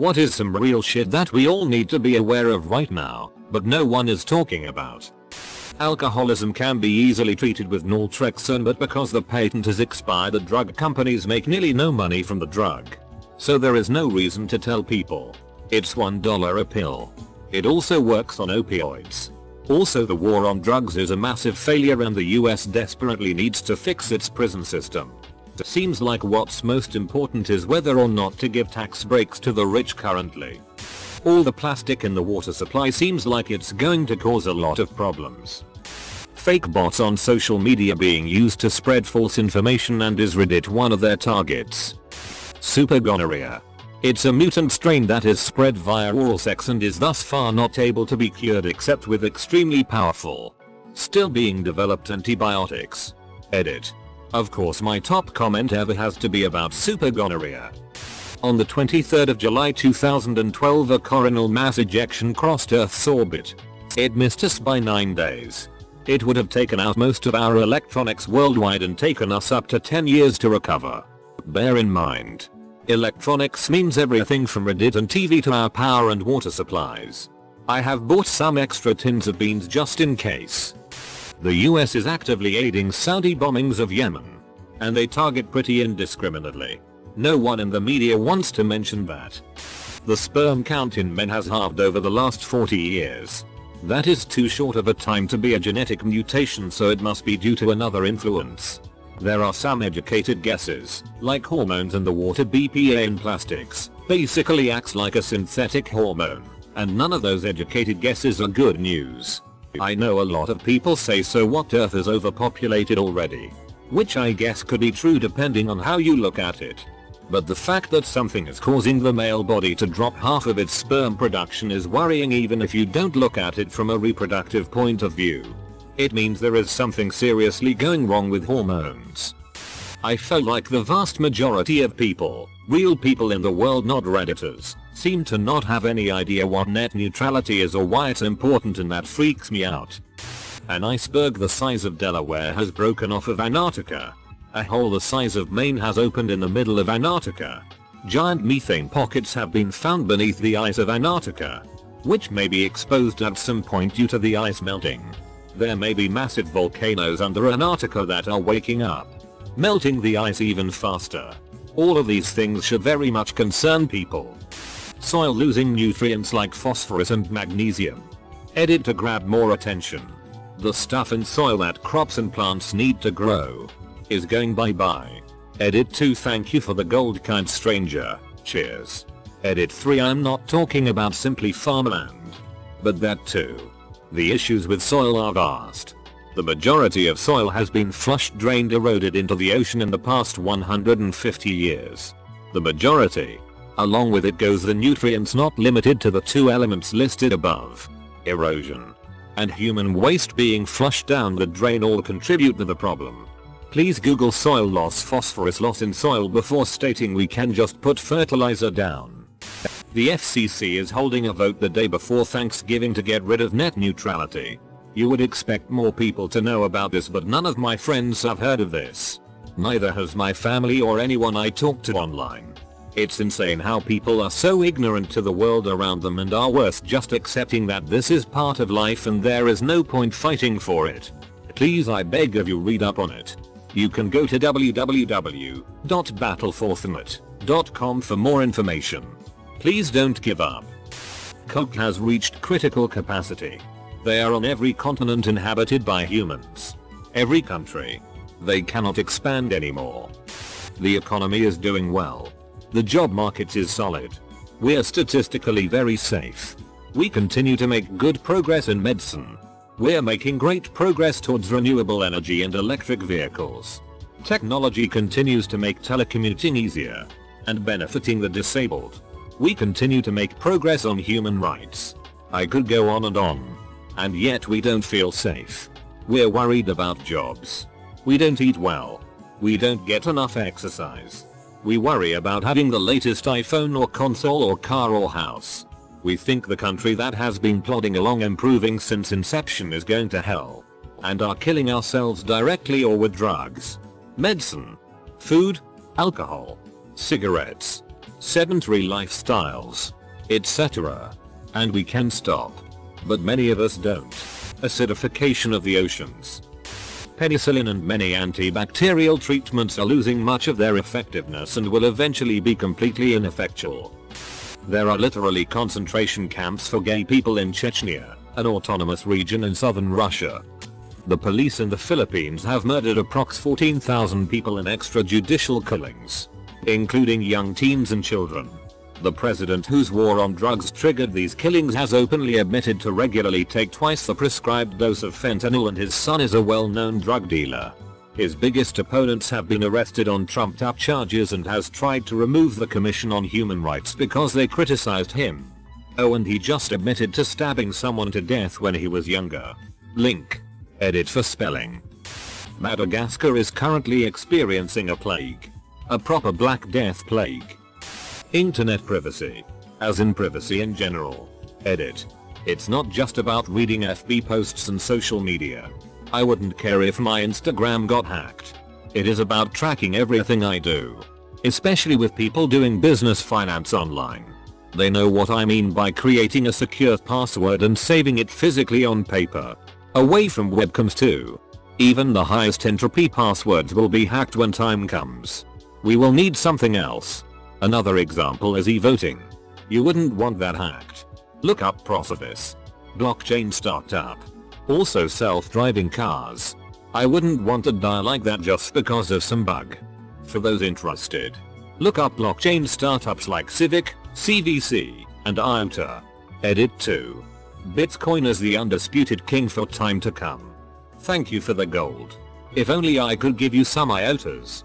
What is some real shit that we all need to be aware of right now, but no one is talking about? Alcoholism can be easily treated with naltrexone but because the patent has expired the drug companies make nearly no money from the drug. So there is no reason to tell people. It's $1 a pill. It also works on opioids. Also the war on drugs is a massive failure and the US desperately needs to fix its prison system. Seems like what's most important is whether or not to give tax breaks to the rich currently. All the plastic in the water supply seems like it's going to cause a lot of problems. Fake bots on social media being used to spread false information and is Reddit one of their targets. Super gonorrhea. It's a mutant strain that is spread via oral sex and is thus far not able to be cured except with extremely powerful, still being developed antibiotics. Edit. Of course my top comment ever has to be about super gonorrhea. On the 23rd of July 2012 a coronal mass ejection crossed Earth's orbit. It missed us by 9 days. It would have taken out most of our electronics worldwide and taken us up to 10 years to recover. Bear in mind. Electronics means everything from Reddit and TV to our power and water supplies. I have bought some extra tins of beans just in case. The US is actively aiding Saudi bombings of Yemen. And they target pretty indiscriminately. No one in the media wants to mention that. The sperm count in men has halved over the last 40 years. That is too short of a time to be a genetic mutation so it must be due to another influence. There are some educated guesses, like hormones in the water BPA in plastics, basically acts like a synthetic hormone. And none of those educated guesses are good news. I know a lot of people say so what earth is overpopulated already. Which I guess could be true depending on how you look at it. But the fact that something is causing the male body to drop half of its sperm production is worrying even if you don't look at it from a reproductive point of view. It means there is something seriously going wrong with hormones. I felt like the vast majority of people, real people in the world not redditors, seem to not have any idea what net neutrality is or why it's important and that freaks me out. An iceberg the size of Delaware has broken off of Antarctica. A hole the size of Maine has opened in the middle of Antarctica. Giant methane pockets have been found beneath the ice of Antarctica, which may be exposed at some point due to the ice melting. There may be massive volcanoes under Antarctica that are waking up, melting the ice even faster. All of these things should very much concern people. Soil losing nutrients like phosphorus and magnesium. Edit to grab more attention. The stuff in soil that crops and plants need to grow is going bye bye. Edit 2 thank you for the gold kind stranger. Cheers. Edit 3 I'm not talking about simply farmland. But that too. The issues with soil are vast. The majority of soil has been flushed drained eroded into the ocean in the past 150 years. The majority Along with it goes the nutrients not limited to the two elements listed above. Erosion and human waste being flushed down the drain all contribute to the problem. Please google soil loss phosphorus loss in soil before stating we can just put fertilizer down. The FCC is holding a vote the day before Thanksgiving to get rid of net neutrality. You would expect more people to know about this but none of my friends have heard of this. Neither has my family or anyone I talk to online. It's insane how people are so ignorant to the world around them and are worth just accepting that this is part of life and there is no point fighting for it. Please I beg of you read up on it. You can go to www.battleforthenet.com for more information. Please don't give up. Coke has reached critical capacity. They are on every continent inhabited by humans. Every country. They cannot expand anymore. The economy is doing well. The job market is solid. We're statistically very safe. We continue to make good progress in medicine. We're making great progress towards renewable energy and electric vehicles. Technology continues to make telecommuting easier and benefiting the disabled. We continue to make progress on human rights. I could go on and on. And yet we don't feel safe. We're worried about jobs. We don't eat well. We don't get enough exercise. We worry about having the latest iPhone or console or car or house. We think the country that has been plodding along improving since inception is going to hell. And are killing ourselves directly or with drugs, medicine, food, alcohol, cigarettes, sedentary lifestyles, etc. And we can stop. But many of us don't. Acidification of the oceans. Penicillin and many antibacterial treatments are losing much of their effectiveness and will eventually be completely ineffectual. There are literally concentration camps for gay people in Chechnya, an autonomous region in southern Russia. The police in the Philippines have murdered approx 14,000 people in extrajudicial killings, including young teens and children. The president whose war on drugs triggered these killings has openly admitted to regularly take twice the prescribed dose of fentanyl and his son is a well-known drug dealer. His biggest opponents have been arrested on trumped up charges and has tried to remove the Commission on Human Rights because they criticized him. Oh and he just admitted to stabbing someone to death when he was younger. Link. Edit for spelling. Madagascar is currently experiencing a plague. A proper Black Death plague. Internet privacy. As in privacy in general. Edit. It's not just about reading FB posts and social media. I wouldn't care if my Instagram got hacked. It is about tracking everything I do. Especially with people doing business finance online. They know what I mean by creating a secure password and saving it physically on paper. Away from webcams too. Even the highest entropy passwords will be hacked when time comes. We will need something else. Another example is e-voting. You wouldn't want that hacked. Look up Procivis. Blockchain startup. Also self-driving cars. I wouldn't want to die like that just because of some bug. For those interested, look up blockchain startups like Civic, CVC, and IOTA. Edit 2. Bitcoin is the undisputed king for time to come. Thank you for the gold. If only I could give you some IOTAs.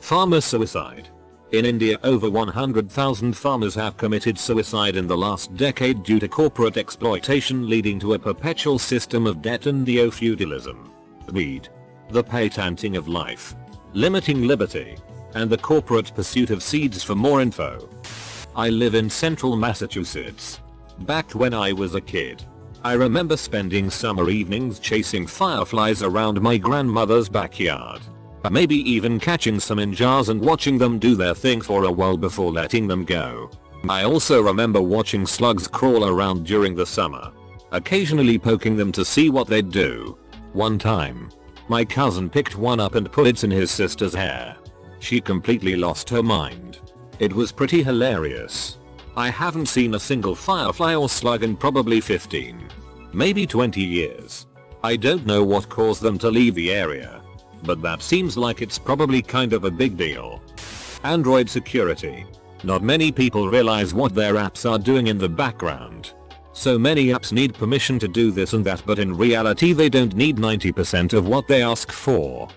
Farmer suicide. In India over 100,000 farmers have committed suicide in the last decade due to corporate exploitation leading to a perpetual system of debt and neo-feudalism. Read. The patenting of life. Limiting liberty. And the corporate pursuit of seeds for more info. I live in central Massachusetts. Back when I was a kid. I remember spending summer evenings chasing fireflies around my grandmother's backyard. Maybe even catching some in jars and watching them do their thing for a while before letting them go. I also remember watching slugs crawl around during the summer. Occasionally poking them to see what they'd do. One time, my cousin picked one up and put it in his sister's hair. She completely lost her mind. It was pretty hilarious. I haven't seen a single firefly or slug in probably 15, maybe 20 years. I don't know what caused them to leave the area, but that seems like it's probably kind of a big deal. Android security. Not many people realize what their apps are doing in the background. So many apps need permission to do this and that but in reality they don't need 90% of what they ask for.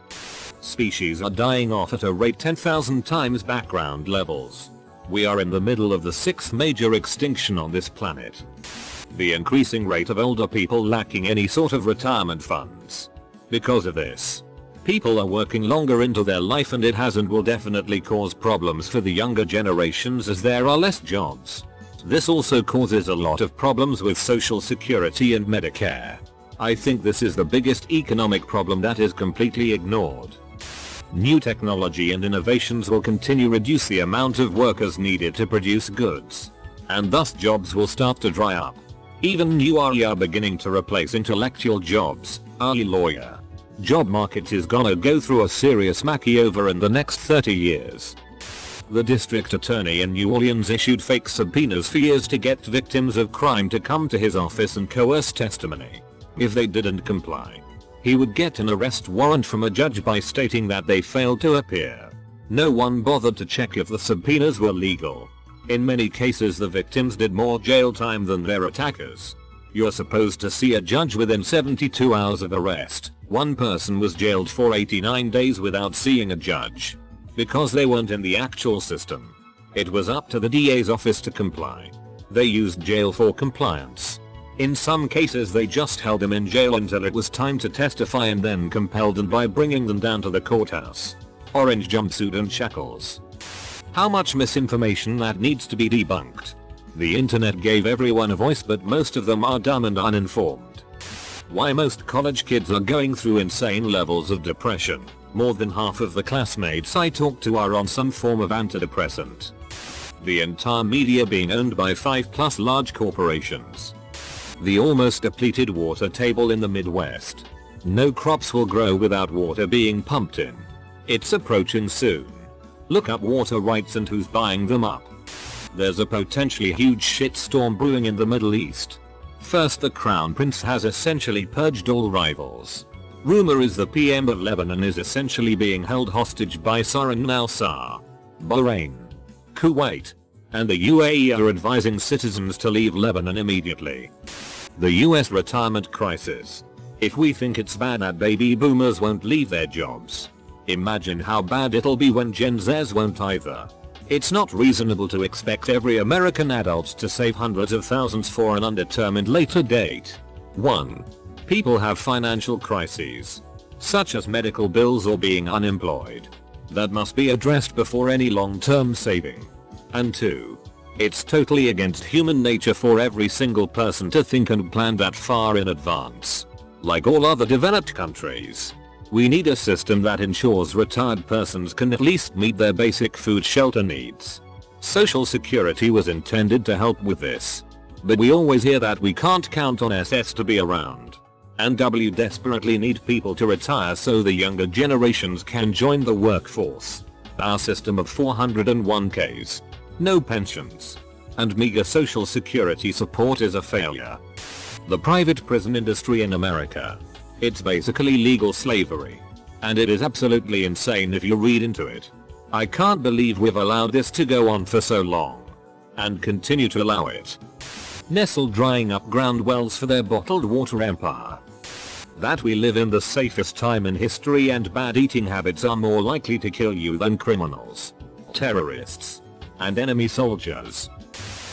Species are dying off at a rate 10,000 times background levels. We are in the middle of the sixth major extinction on this planet. The increasing rate of older people lacking any sort of retirement funds. Because of this, People are working longer into their life and it has and will definitely cause problems for the younger generations as there are less jobs. This also causes a lot of problems with social security and Medicare. I think this is the biggest economic problem that is completely ignored. New technology and innovations will continue reduce the amount of workers needed to produce goods. And thus jobs will start to dry up. Even new are beginning to replace intellectual jobs, early lawyer, job market is gonna go through a serious makeover in the next 30 years. The district attorney in New Orleans issued fake subpoenas for years to get victims of crime to come to his office and coerce testimony. If they didn't comply, he would get an arrest warrant from a judge by stating that they failed to appear. No one bothered to check if the subpoenas were legal. In many cases the victims did more jail time than their attackers. You're supposed to see a judge within 72 hours of arrest. One person was jailed for 89 days without seeing a judge. Because they weren't in the actual system. It was up to the DA's office to comply. They used jail for compliance. In some cases they just held them in jail until it was time to testify and then compelled them by bringing them down to the courthouse. Orange jumpsuit and shackles. How much misinformation that needs to be debunked. The internet gave everyone a voice but most of them are dumb and uninformed why most college kids are going through insane levels of depression. More than half of the classmates I talk to are on some form of antidepressant. The entire media being owned by 5 plus large corporations. The almost depleted water table in the Midwest. No crops will grow without water being pumped in. It's approaching soon. Look up water rights and who's buying them up. There's a potentially huge shitstorm brewing in the Middle East. First the crown prince has essentially purged all rivals. Rumor is the PM of Lebanon is essentially being held hostage by Surran al-Sar. Bahrain, Kuwait, and the UAE are advising citizens to leave Lebanon immediately. The US retirement crisis. If we think it's bad that baby boomers won't leave their jobs, imagine how bad it'll be when Gen Zs won't either. It's not reasonable to expect every American adult to save hundreds of thousands for an undetermined later date. 1. People have financial crises, such as medical bills or being unemployed, that must be addressed before any long-term saving. And 2. It's totally against human nature for every single person to think and plan that far in advance. Like all other developed countries. We need a system that ensures retired persons can at least meet their basic food shelter needs. Social security was intended to help with this. But we always hear that we can't count on SS to be around. And W desperately need people to retire so the younger generations can join the workforce. Our system of 401ks, no pensions, and meager social security support is a failure. The private prison industry in America it's basically legal slavery. And it is absolutely insane if you read into it. I can't believe we've allowed this to go on for so long. And continue to allow it. Nestle drying up ground wells for their bottled water empire. That we live in the safest time in history and bad eating habits are more likely to kill you than criminals, terrorists, and enemy soldiers.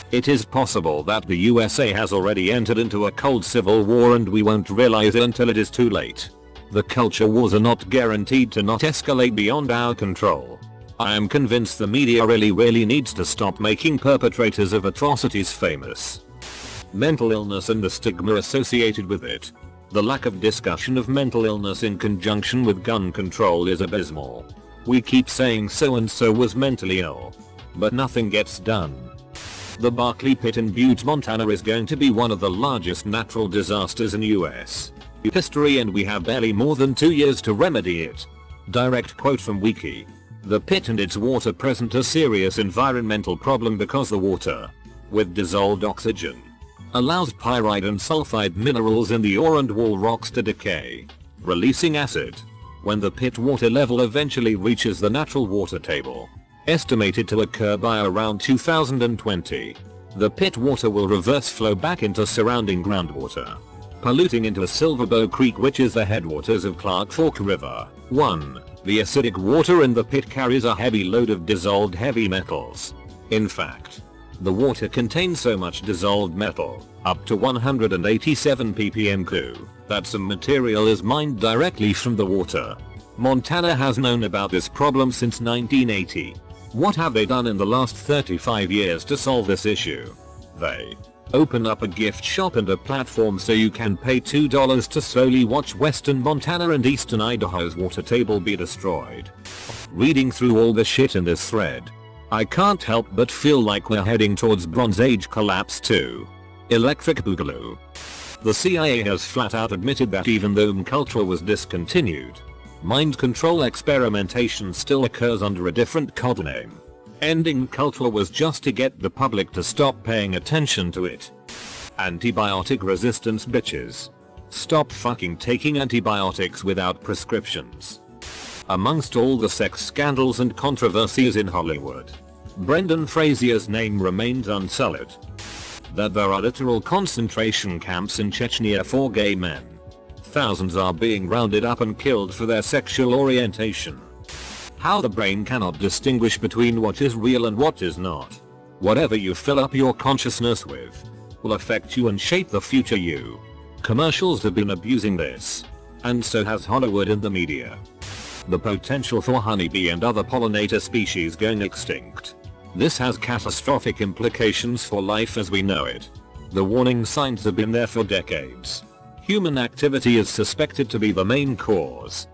It is possible that the USA has already entered into a cold civil war and we won't realize it until it is too late. The culture wars are not guaranteed to not escalate beyond our control. I am convinced the media really really needs to stop making perpetrators of atrocities famous. Mental illness and the stigma associated with it. The lack of discussion of mental illness in conjunction with gun control is abysmal. We keep saying so and so was mentally ill. But nothing gets done. The Berkeley Pit in Butte, Montana is going to be one of the largest natural disasters in US history and we have barely more than 2 years to remedy it. Direct quote from Wiki. The pit and its water present a serious environmental problem because the water, with dissolved oxygen, allows pyrite and sulfide minerals in the ore and wall rocks to decay, releasing acid. When the pit water level eventually reaches the natural water table, estimated to occur by around 2020. The pit water will reverse flow back into surrounding groundwater, polluting into Silverbow Creek which is the headwaters of Clark Fork River. 1. The acidic water in the pit carries a heavy load of dissolved heavy metals. In fact, the water contains so much dissolved metal, up to 187 ppm Cu, that some material is mined directly from the water. Montana has known about this problem since 1980. What have they done in the last 35 years to solve this issue? They open up a gift shop and a platform so you can pay $2 to slowly watch western Montana and eastern Idaho's water table be destroyed. Reading through all the shit in this thread, I can't help but feel like we're heading towards Bronze Age collapse too. Electric Boogaloo. The CIA has flat out admitted that even though MKUltra was discontinued, Mind control experimentation still occurs under a different codename. Ending MKUltra was just to get the public to stop paying attention to it. Antibiotic resistance bitches. Stop fucking taking antibiotics without prescriptions. Amongst all the sex scandals and controversies in Hollywood, Brendan Fraser's name remains unsullied. That there are literal concentration camps in Chechnya for gay men thousands are being rounded up and killed for their sexual orientation. How the brain cannot distinguish between what is real and what is not. Whatever you fill up your consciousness with will affect you and shape the future you. Commercials have been abusing this. And so has Hollywood and the media. The potential for honeybee and other pollinator species going extinct. This has catastrophic implications for life as we know it. The warning signs have been there for decades. Human activity is suspected to be the main cause.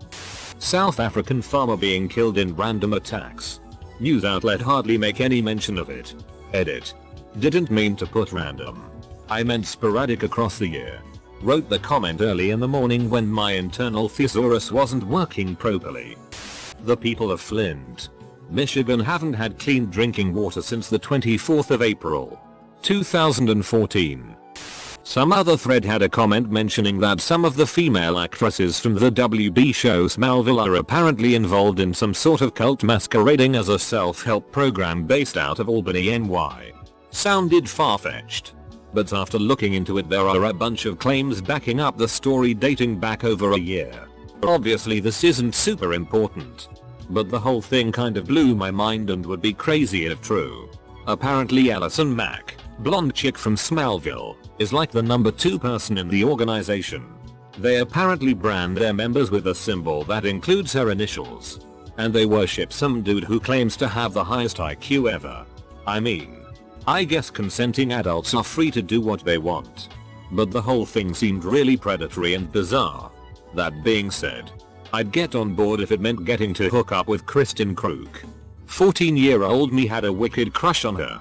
South African farmer being killed in random attacks. News outlet hardly make any mention of it. Edit. Didn't mean to put random. I meant sporadic across the year. Wrote the comment early in the morning when my internal thesaurus wasn't working properly. The people of Flint, Michigan haven't had clean drinking water since the 24th of April, 2014. Some other thread had a comment mentioning that some of the female actresses from the WB show Smallville are apparently involved in some sort of cult masquerading as a self-help program based out of Albany, NY. Sounded far-fetched. But after looking into it there are a bunch of claims backing up the story dating back over a year. Obviously this isn't super important. But the whole thing kind of blew my mind and would be crazy if true. Apparently Allison Mack, blonde chick from Smallville, is like the number 2 person in the organization. They apparently brand their members with a symbol that includes her initials. And they worship some dude who claims to have the highest IQ ever. I mean, I guess consenting adults are free to do what they want. But the whole thing seemed really predatory and bizarre. That being said, I'd get on board if it meant getting to hook up with Kristen Kreuk. 14 year old me had a wicked crush on her.